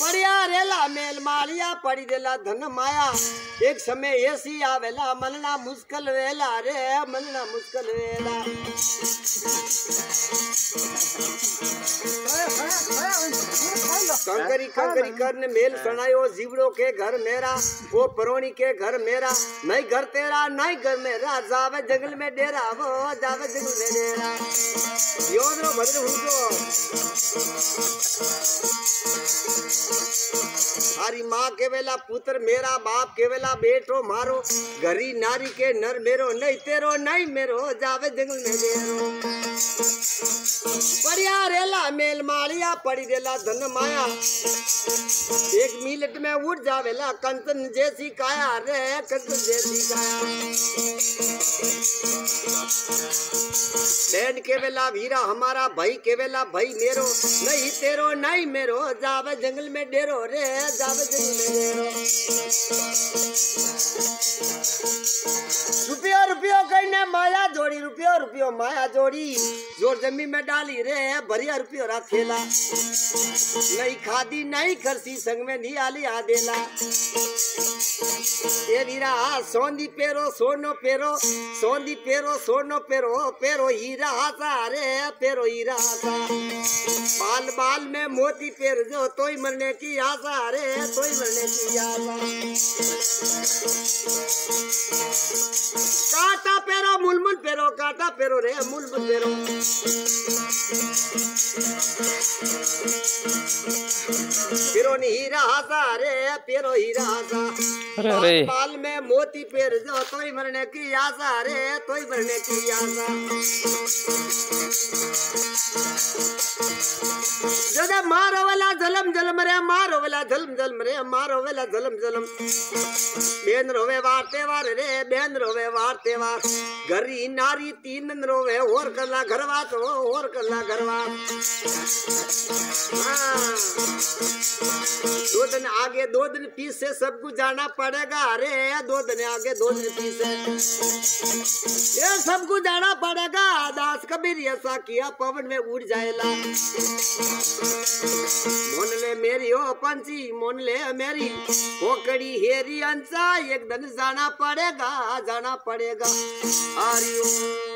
पड़िया रेला मेल मालिया पड़ी रेला धन माया एक समय ऐसी आवेला मलना मुश्किल वेला रे मनना मुश्किल वेला कंकरी कंकरी करने मेल सुनायो जीवड़ो के घर मेरा वो परोनी के घर मेरा। नहीं घर तेरा नहीं घर मेरा जावे जंगल में डेरा वो जावे जंगल में डेरा। योद्रो भद्र हुजो। हरी माँ के वेला पुत्र मेरा बाप के वेला बेटो मारो घरी नारी के नर मेरो नहीं तेरो नहीं मेरो जावे जंगल में डेरो रेला मेल मालिया पड़ी रेला धन माया एक मिनट में उठ जावेला कंचन जैसी काया रे कंचन जैसी काया बहन के वेला वीरा, हमारा भाई केवेला भाई मेरो। नहीं तेरो, नहीं मेरो। जावे जंगल में डेरो रे, जावे जंगल में डेरो। रुपयो, रुपया कहीं माया जोड़ी रुपयो रुपयो माया जोड़ी। ज़ोर जमी में डाली रे, भरिया रुपयो रा थेला। नहीं खादी, नहीं खरसी, संग में नहीं आली आदेला। ये वीरा, सोंदी पेरो, सोनो पेरो, सोंदी पेरो, सोनो पेरो पेरो हीरा हासा रे, पेरो हीरा हासा बाल बाल में मोती पेर जो, तोई मरने की आशा रे, तोई मरने की आशा। काटा पेरो मुलमुल पेरो रे अमूल पेरो। पेरो नी हीरा हासा रे पेरो हीरा हासा अरे अरे। बाल में मोती पेर जो तोई मरने की आशा रे तोई मरने की आशा। वाला जलम जलम रे जलम जलम रे जलम जलम। बेन रोवे वार रे, बेन रोवे वार घरी नारी तीन रोवे और कला घरवा तो और कला घरवा हाँ। दो दिन आगे, दो दिन पीछे सबको जाना पड़ेगा अरे दो दिन आगे, दो दिन पीछे। ये कुछ जाना पड़ेगा। कबीर ऐसा किया, पवन में उड़ जाएला। मोन ले मेरी ओ पंछी, मोन ले मेरी ओकड़ी कड़ी हेरी, अंसा, एक दिन जाना पड़ेगा जाना पड़ेगा। हरिओम